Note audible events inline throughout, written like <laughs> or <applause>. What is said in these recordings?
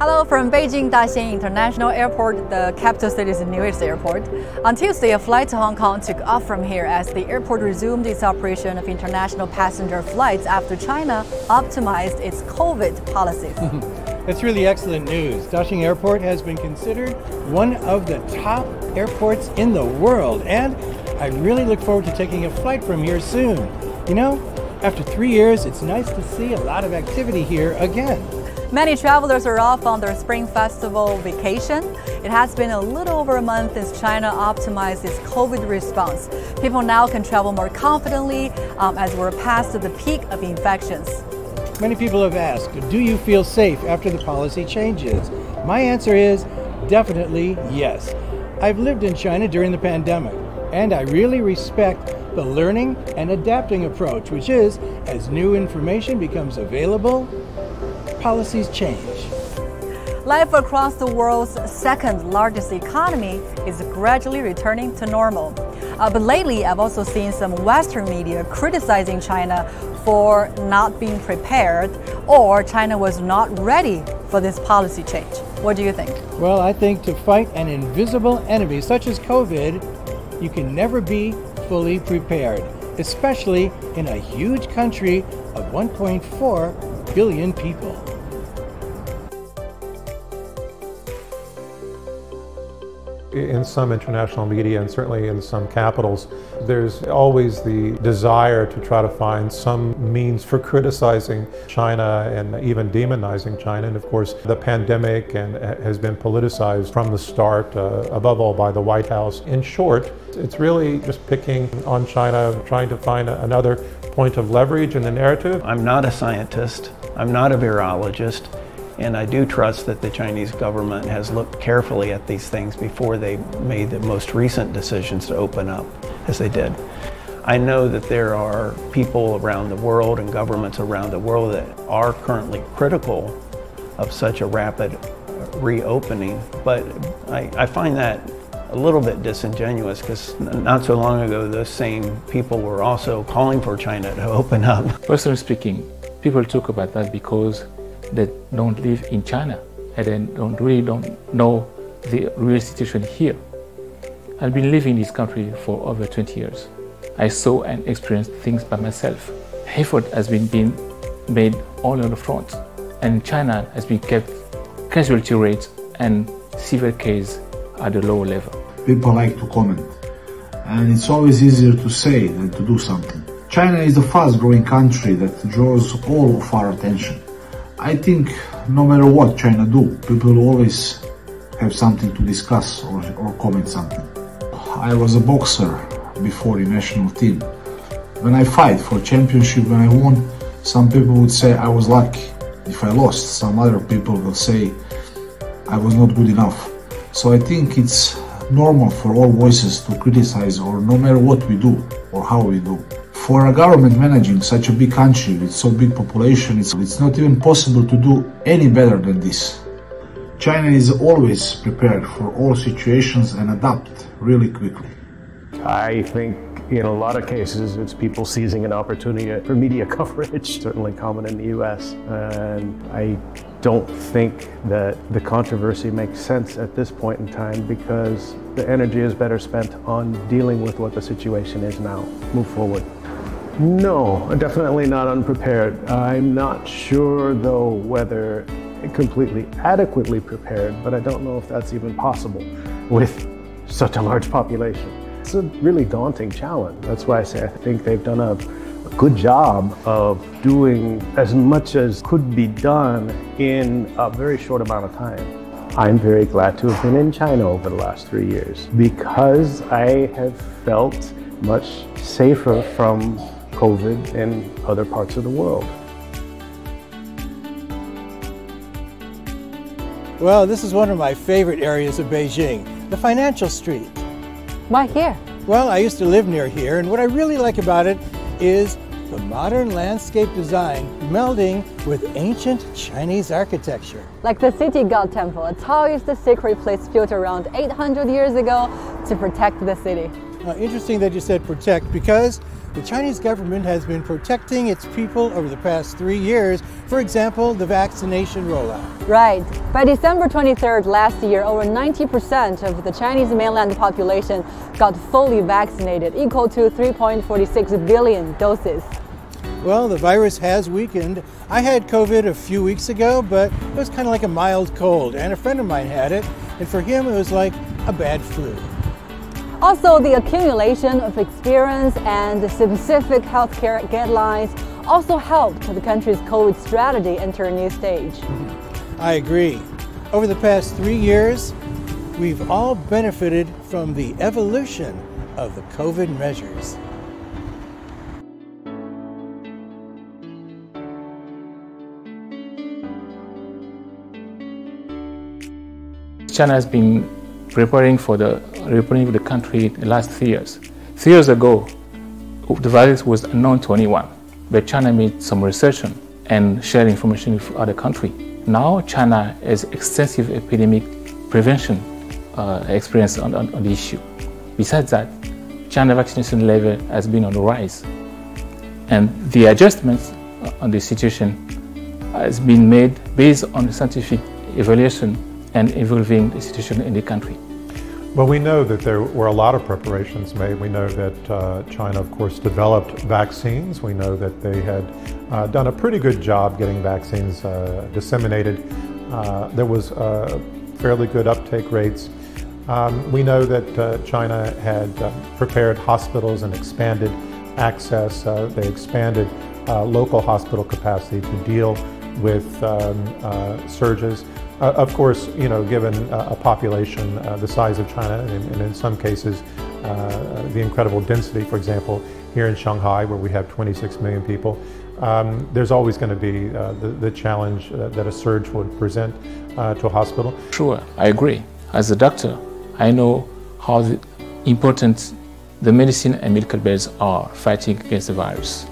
Hello from Beijing Daxing International Airport, the capital city's newest airport. On Tuesday, a flight to Hong Kong took off from here as the airport resumed its operation of international passenger flights after China optimized its COVID policies. <laughs> That's really excellent news. Daxing Airport has been considered one of the top airports in the world, and I really look forward to taking a flight from here soon. You know, after three years, it's nice to see a lot of activity here again. Many travelers are off on their Spring Festival vacation. It has been a little over a month since China optimized its COVID response. People now can travel more confidently um, as we're past the peak of infections. Many people have asked, do you feel safe after the policy changes? My answer is definitely yes. I've lived in China during the pandemic, and I really respect the learning and adapting approach, which is as new information becomes available, policies change. Life across the world's second largest economy is gradually returning to normal. Uh, but lately, I've also seen some Western media criticizing China for not being prepared or China was not ready for this policy change. What do you think? Well, I think to fight an invisible enemy such as COVID, you can never be fully prepared, especially in a huge country of 1.4 billion people. In some international media and certainly in some capitals, there's always the desire to try to find some means for criticizing China and even demonizing China. And of course, the pandemic and has been politicized from the start, uh, above all by the White House. In short, it's really just picking on China, trying to find another point of leverage in the narrative. I'm not a scientist. I'm not a virologist. And I do trust that the Chinese government has looked carefully at these things before they made the most recent decisions to open up, as they did. I know that there are people around the world and governments around the world that are currently critical of such a rapid reopening, but I, I find that a little bit disingenuous because not so long ago those same people were also calling for China to open up. Personally speaking, people talk about that because that don't live in China and then don't really don't know the real situation here. I've been living in this country for over 20 years. I saw and experienced things by myself. Effort has been being made all on the front, and China has been kept casualty rates and severe cases at a lower level. People like to comment, and it's always easier to say than to do something. China is a fast growing country that draws all of our attention. I think no matter what China do, people always have something to discuss or, or comment something. I was a boxer before the national team. When I fight for championship, when I won, some people would say I was lucky. If I lost, some other people will say I was not good enough. So I think it's normal for all voices to criticize or no matter what we do or how we do. For a government managing such a big country with so big population, it's, it's not even possible to do any better than this. China is always prepared for all situations and adapt really quickly. I think in a lot of cases it's people seizing an opportunity for media <laughs> coverage, certainly common in the US. And I don't think that the controversy makes sense at this point in time because the energy is better spent on dealing with what the situation is now. Move forward. No, definitely not unprepared. I'm not sure though whether completely adequately prepared, but I don't know if that's even possible with such a large population. It's a really daunting challenge. That's why I say I think they've done a, a good job of doing as much as could be done in a very short amount of time. I'm very glad to have been in China over the last three years because I have felt much safer from COVID in other parts of the world. Well, this is one of my favorite areas of Beijing, the financial street. Why here? Well, I used to live near here, and what I really like about it is the modern landscape design melding with ancient Chinese architecture. Like the City God Temple, a Taoist sacred place built around 800 years ago to protect the city. Uh, interesting that you said protect because the Chinese government has been protecting its people over the past three years. For example, the vaccination rollout. Right. By December 23rd last year, over 90% of the Chinese mainland population got fully vaccinated, equal to 3.46 billion doses. Well, the virus has weakened. I had COVID a few weeks ago, but it was kind of like a mild cold, and a friend of mine had it, and for him it was like a bad flu. Also, the accumulation of experience and the specific healthcare guidelines also helped the country's COVID strategy enter a new stage. Mm-hmm. I agree. Over the past three years, we've all benefited from the evolution of the COVID measures. China has been preparing for the reopening the country the last three years. Three years ago, the virus was unknown to anyone, but China made some research and shared information with other countries. Now China has extensive epidemic prevention uh, experience on, on, on the issue. Besides that, China vaccination level has been on the rise, and the adjustments on the situation has been made based on scientific evaluation and evolving the situation in the country. Well, we know that there were a lot of preparations made. We know that uh, China, of course, developed vaccines. We know that they had uh, done a pretty good job getting vaccines uh, disseminated. Uh, there was uh, fairly good uptake rates. Um, we know that uh, China had prepared hospitals and expanded access. they expanded local hospital capacity to deal with um, surges. Uh, of course, you know, given uh, a population uh, the size of China, and, and in some cases, uh, the incredible density, for example, here in Shanghai, where we have 26 million people, um, there's always going to be uh, the, the, challenge that a surge would present to a hospital. Sure, I agree. As a doctor, I know how the important the medicine and medical beds are fighting against the virus.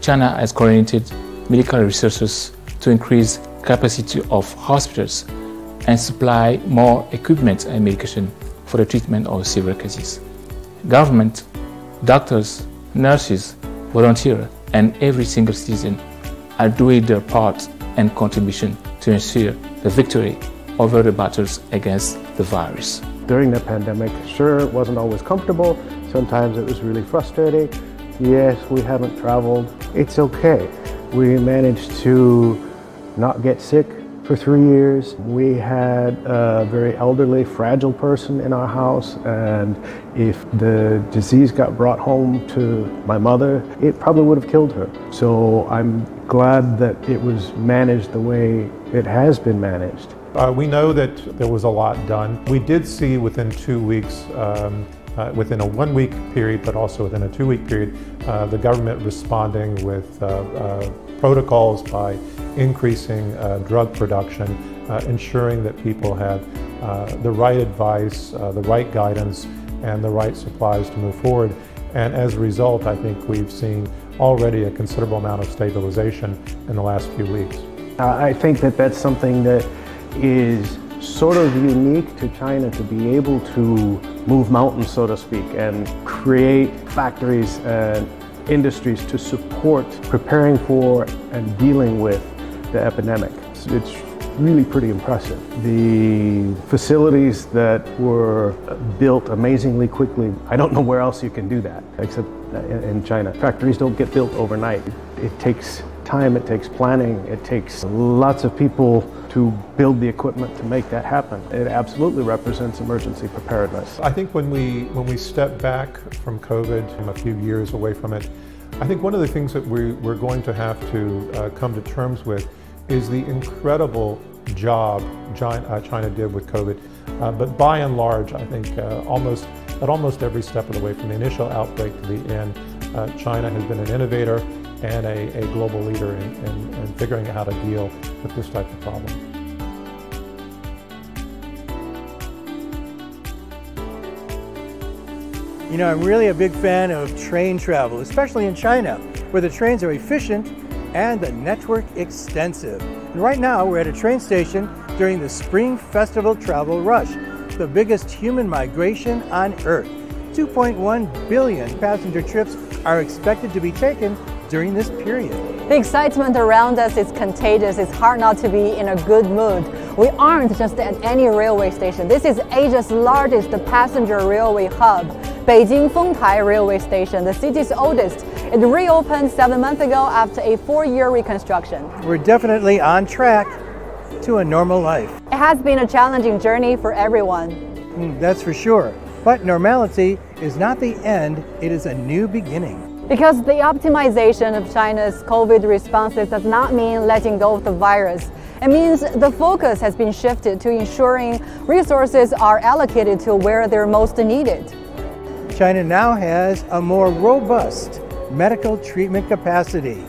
China has coordinated medical resources to increase capacity of hospitals and supply more equipment and medication for the treatment of severe cases. Government, doctors, nurses, volunteers, and every single citizen are doing their part and contribution to ensure the victory over the battles against the virus. During the pandemic, sure, it wasn't always comfortable. Sometimes it was really frustrating. Yes, we haven't traveled. It's okay. We managed to not get sick for three years. We had a very elderly, fragile person in our house, and if the disease got brought home to my mother, it probably would have killed her. So I'm glad that it was managed the way it has been managed. Uh, we know that there was a lot done. We did see within two weeks um, uh, within a one week period, but also within a two week period, uh, the government responding with uh, uh protocols by increasing uh, drug production, uh, ensuring that people had uh, the right advice, the right guidance, and the right supplies to move forward. And as a result, I think we've seen already a considerable amount of stabilization in the last few weeks. I think that that's something that is sort of unique to China to be able to move mountains, so to speak, and create factories and industries to support preparing for and dealing with the epidemic. It's really pretty impressive. The facilities that were built amazingly quickly, I don't know where else you can do that except in China. Factories don't get built overnight. It takes time, it takes planning, it takes lots of people to build the equipment to make that happen. It absolutely represents emergency preparedness. I think when we when we step back from COVID, a few years away from it, I think one of the things that we, we're going to have to uh, come to terms with is the incredible job China, uh, China did with COVID. Uh, but by and large, I think uh, almost at almost every step of the way, from the initial outbreak to the end, uh, China has been an innovator and a, a global leader in, in, in figuring out how to deal with this type of problem. You know, I'm really a big fan of train travel, especially in China, where the trains are efficient and the network extensive. And right now, we're at a train station during the Spring Festival Travel Rush, the biggest human migration on Earth. 2.1 billion passenger trips are expected to be taken during this period. The excitement around us is contagious. It's hard not to be in a good mood. We aren't just at any railway station. This is Asia's largest passenger railway hub, Beijing Fengtai Railway Station, the city's oldest. It reopened seven months ago after a four-year reconstruction. We're definitely on track to a normal life. It has been a challenging journey for everyone. Mm, that's for sure. But normality is not the end, it is a new beginning. Because the optimization of China's COVID responses does not mean letting go of the virus. It means the focus has been shifted to ensuring resources are allocated to where they're most needed. China now has a more robust medical treatment capacity,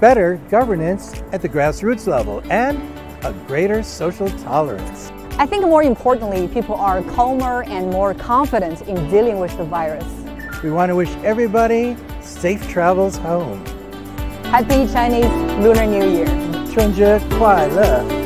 better governance at the grassroots level, and a greater social tolerance. I think more importantly, people are calmer and more confident in dealing with the virus. We want to wish everybody safe travels home. Happy Chinese Lunar New Year! 春节快乐！